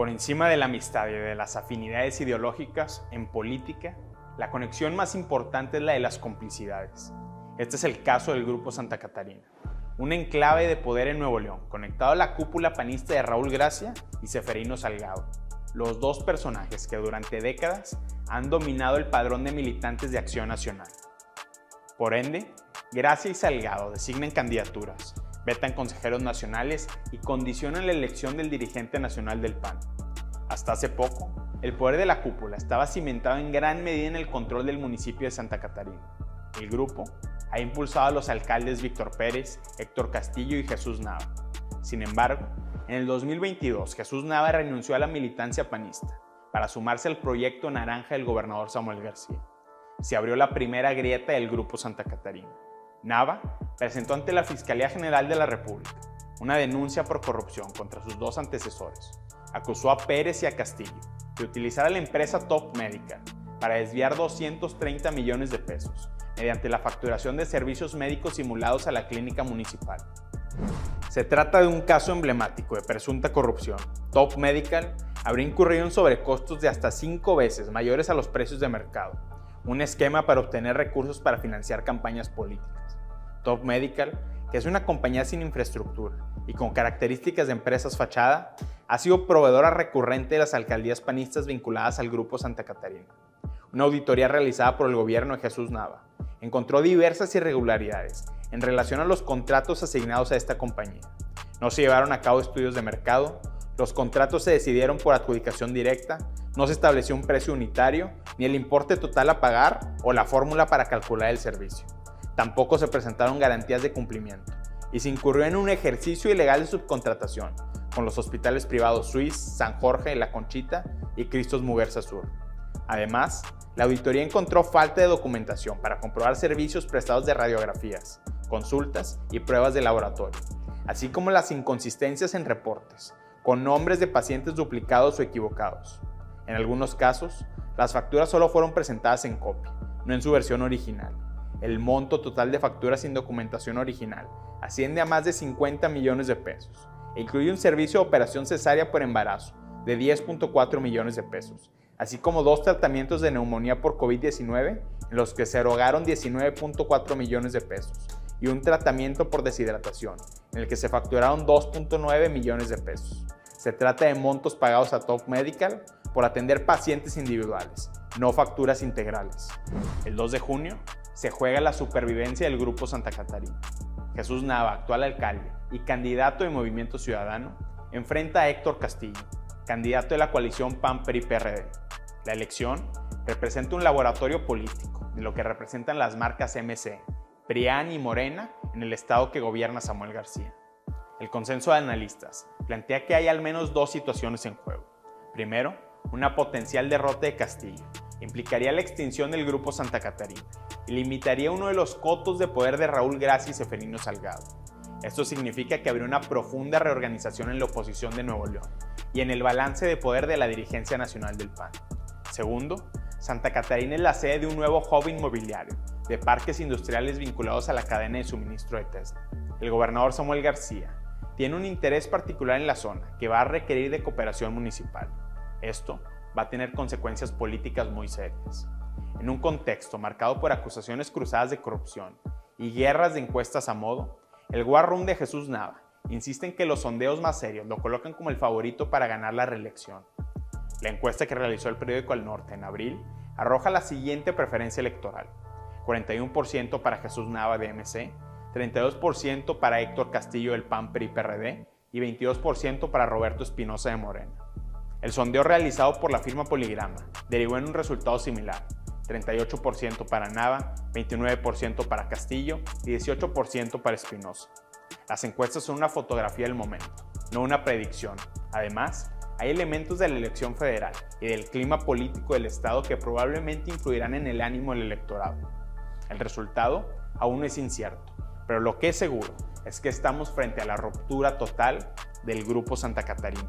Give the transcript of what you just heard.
Por encima de la amistad y de las afinidades ideológicas, en política, la conexión más importante es la de las complicidades. Este es el caso del Grupo Santa Catarina, un enclave de poder en Nuevo León, conectado a la cúpula panista de Raúl Gracia y Seferino Salgado, los dos personajes que durante décadas han dominado el padrón de militantes de Acción Nacional. Por ende, Gracia y Salgado designan candidaturas, vetan consejeros nacionales y condicionan la elección del dirigente nacional del PAN. Hasta hace poco, el poder de la cúpula estaba cimentado en gran medida en el control del municipio de Santa Catarina. El grupo ha impulsado a los alcaldes Víctor Pérez, Héctor Castillo y Jesús Nava. Sin embargo, en el 2022 Jesús Nava renunció a la militancia panista para sumarse al proyecto Naranja del gobernador Samuel García. Se abrió la primera grieta del grupo Santa Catarina. Nava presentó ante la Fiscalía General de la República una denuncia por corrupción contra sus dos antecesores. Acusó a Pérez y a Castillo de utilizar a la empresa Top Medical para desviar 230 millones de pesos mediante la facturación de servicios médicos simulados a la clínica municipal. Se trata de un caso emblemático de presunta corrupción. Top Medical habría incurrido en sobrecostos de hasta cinco veces mayores a los precios de mercado, un esquema para obtener recursos para financiar campañas políticas. Top Medical, que es una compañía sin infraestructura y con características de empresas fachada, ha sido proveedora recurrente de las alcaldías panistas vinculadas al Grupo Santa Catarina. Una auditoría realizada por el gobierno de Jesús Nava encontró diversas irregularidades en relación a los contratos asignados a esta compañía. No se llevaron a cabo estudios de mercado, los contratos se decidieron por adjudicación directa, no se estableció un precio unitario, ni el importe total a pagar o la fórmula para calcular el servicio. Tampoco se presentaron garantías de cumplimiento y se incurrió en un ejercicio ilegal de subcontratación con los hospitales privados Suiz, San Jorge, La Conchita y Cristos Muguerza Sur. Además, la auditoría encontró falta de documentación para comprobar servicios prestados de radiografías, consultas y pruebas de laboratorio, así como las inconsistencias en reportes, con nombres de pacientes duplicados o equivocados. En algunos casos, las facturas solo fueron presentadas en copia, no en su versión original. El monto total de facturas sin documentación original asciende a más de 50 millones de pesos e incluye un servicio de operación cesárea por embarazo de 10.4 millones de pesos así como dos tratamientos de neumonía por COVID-19 en los que se erogaron 19.4 millones de pesos y un tratamiento por deshidratación en el que se facturaron 2.9 millones de pesos. Se trata de montos pagados a Top Medical por atender pacientes individuales, no facturas integrales. El 2 de junio se juega la supervivencia del Grupo Santa Catarina. Jesús Nava, actual alcalde y candidato de Movimiento Ciudadano, enfrenta a Héctor Castillo, candidato de la coalición PAN-PRI-PRD. La elección representa un laboratorio político de lo que representan las marcas MC, PRIAN y Morena en el estado que gobierna Samuel García. El consenso de analistas plantea que hay al menos dos situaciones en juego. Primero, una potencial derrota de Castillo implicaría la extinción del grupo Santa Catarina y limitaría uno de los cotos de poder de Raúl Gracia y Seferino Salgado. Esto significa que habría una profunda reorganización en la oposición de Nuevo León y en el balance de poder de la dirigencia nacional del PAN. Segundo, Santa Catarina es la sede de un nuevo hub inmobiliario, de parques industriales vinculados a la cadena de suministro de Tesla. El gobernador Samuel García tiene un interés particular en la zona que va a requerir de cooperación municipal. Esto va a tener consecuencias políticas muy serias. En un contexto marcado por acusaciones cruzadas de corrupción y guerras de encuestas a modo, el War Room de Jesús Nava insiste en que los sondeos más serios lo colocan como el favorito para ganar la reelección. La encuesta que realizó el periódico El Norte en abril arroja la siguiente preferencia electoral. 41% para Jesús Nava de MC, 32% para Héctor Castillo del PAN PRI PRD y 22% para Roberto Espinosa de Morena. El sondeo realizado por la firma Poligrama derivó en un resultado similar, 38% para Nava, 29% para Castillo y 18% para Espinosa. Las encuestas son una fotografía del momento, no una predicción. Además, hay elementos de la elección federal y del clima político del Estado que probablemente influirán en el ánimo del electorado. El resultado aún es incierto, pero lo que es seguro es que estamos frente a la ruptura total del Grupo Santa Catarina.